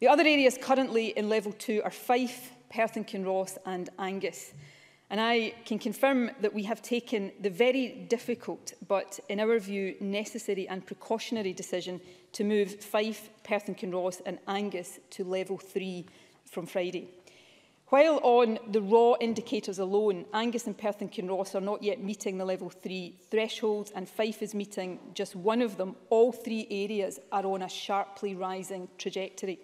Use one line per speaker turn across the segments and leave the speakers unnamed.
The other areas currently in level two are Fife, Perth and Kinross and Angus. And I can confirm that we have taken the very difficult, but in our view, necessary and precautionary decision to move Fife, Perth and Kinross and Angus to level three from Friday. While on the raw indicators alone, Angus and Perth and Kinross are not yet meeting the level three thresholds and Fife is meeting just one of them, all three areas are on a sharply rising trajectory.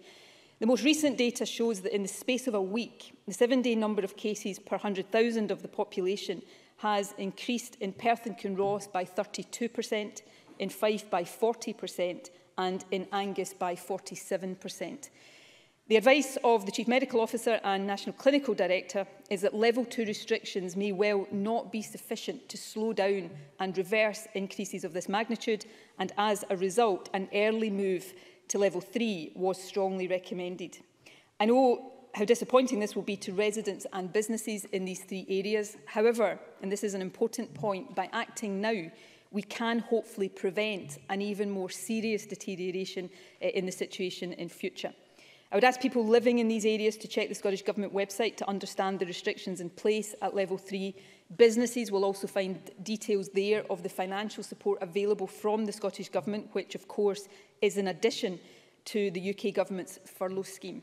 The most recent data shows that in the space of a week, the seven-day number of cases per 100,000 of the population has increased in Perth and Kinross by 32%, in Fife by 40% and in Angus by 47%. The advice of the Chief Medical Officer and National Clinical Director is that level 2 restrictions may well not be sufficient to slow down and reverse increases of this magnitude and as a result an early move to level three was strongly recommended. I know how disappointing this will be to residents and businesses in these three areas. However, and this is an important point, by acting now, we can hopefully prevent an even more serious deterioration eh, in the situation in future. I would ask people living in these areas to check the Scottish Government website to understand the restrictions in place at level 3. Businesses will also find details there of the financial support available from the Scottish Government, which of course is in addition to the UK Government's furlough scheme.